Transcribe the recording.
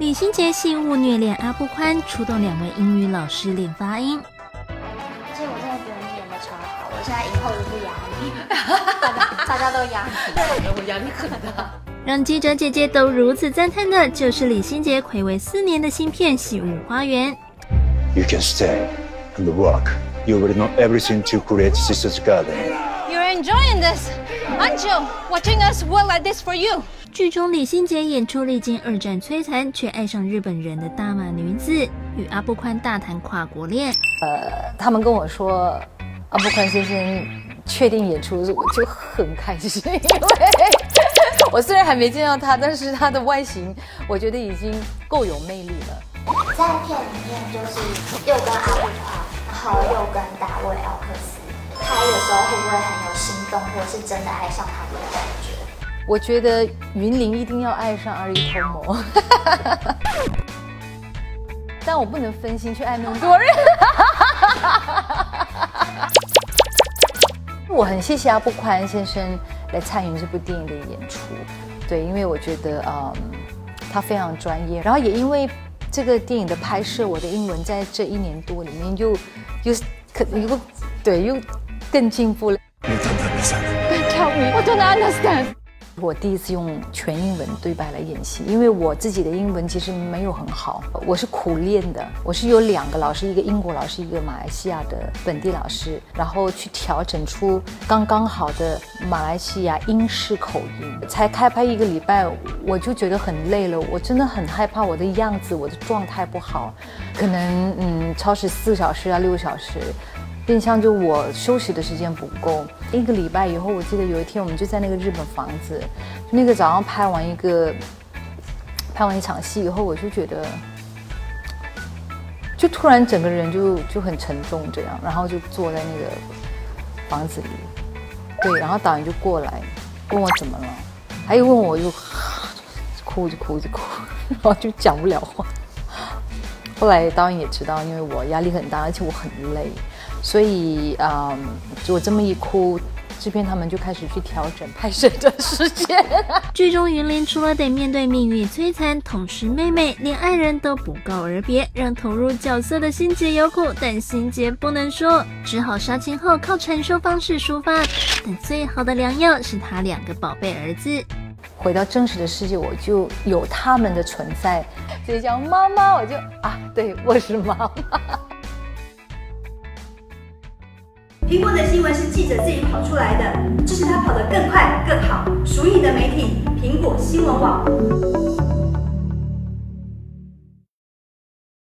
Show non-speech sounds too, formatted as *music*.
李心洁戏物虐恋阿布宽，出动两位英语老师练发音。而且我真的觉得你演的超好，我现在以后就不压你，大家都压 *laughs* 你，我压力很大。让记者姐姐都如此赞叹的，就是李心洁暌违四年的新片《喜物花园》。You can stay and work. You will know everything to create Sisters Garden. Enjoying this, you? Watching us work like this for you. 剧中李心洁演出历经二战摧残，却爱上日本人的大马女子，与阿布宽大谈跨国恋。呃他们跟我说，阿布宽先生确定演出我就很开心，因为我虽然还没见到他，但是他的外形，我觉得已经够有魅力了。在片里面就是又跟阿布宽，然后又跟大卫奥克斯拍的时候，会不会很有心动，或是真的爱上他们的感觉？我觉得云林一定要爱上阿里头魔，但我不能分心去爱那么多人。我很谢谢阿布宽先生来参与这部电影的演出，对，因为我觉得嗯，他非常专业，然后也因为这个电影的拍摄，我的英文在这一年多里面又又可又对又更进步了。Tell me, I don't understand. 我第一次用全英文对白来演戏，因为我自己的英文其实没有很好，我是苦练的。我是有两个老师，一个英国老师，一个马来西亚的本地老师，然后去调整出刚刚好的马来西亚英式口音。才开拍一个礼拜，我就觉得很累了，我真的很害怕我的样子，我的状态不好，可能嗯超时四小时啊六小时。变相就我休息的时间不够，一个礼拜以后，我记得有一天我们就在那个日本房子，那个早上拍完一个拍完一场戏以后，我就觉得，就突然整个人就就很沉重这样，然后就坐在那个房子里，对，然后导演就过来问我怎么了，他又问我又哭就哭就哭，*laughs* 然后就讲不了话。*laughs* 后来导演也知道，因为我压力很大，而且我很累。所以，嗯，我这么一哭，制片他们就开始去调整拍摄的时间。*laughs* 剧中云林除了得面对命运摧残，同时妹妹连爱人都不告而别，让投入角色的心结有苦，但心结不能说，只好杀青后靠传说方式抒发。但最好的良药是他两个宝贝儿子。回到真实的世界，我就有他们的存在，所以叫妈妈，我就啊，对，我是妈妈。苹果的新闻是记者自己跑出来的，支持他跑得更快更好。属于你的媒体，苹果新闻网。